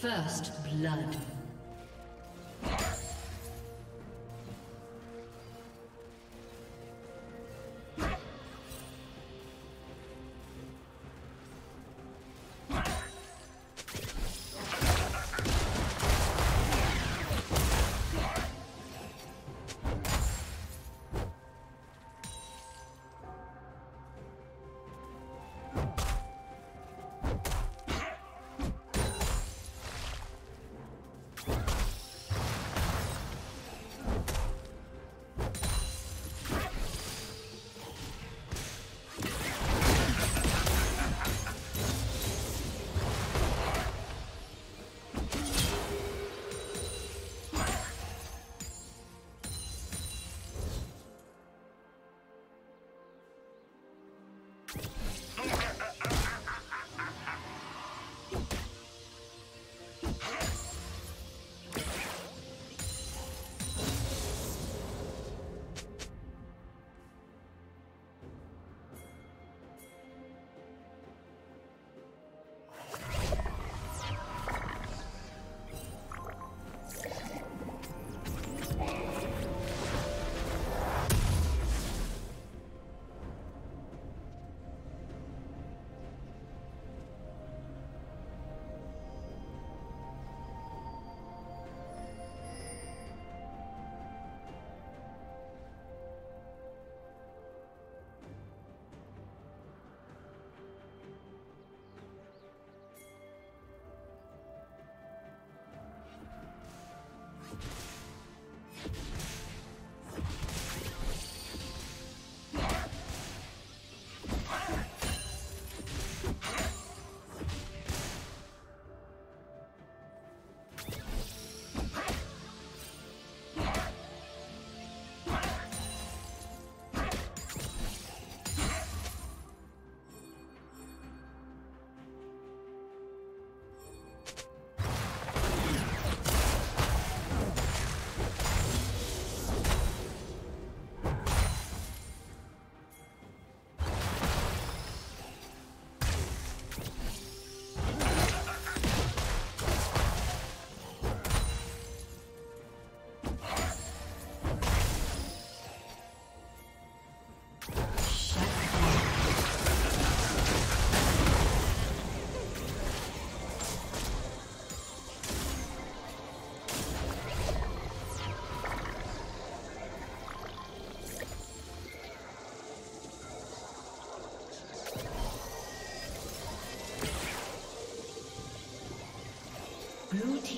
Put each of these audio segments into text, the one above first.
First blood.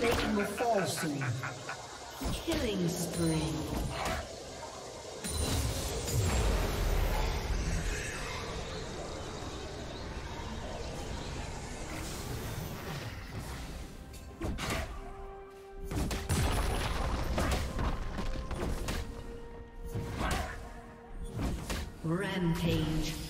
Plating will fall soon. Killing spree. Rampage.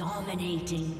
Dominating.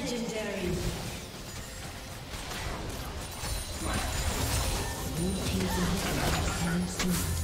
Legendary. Blue.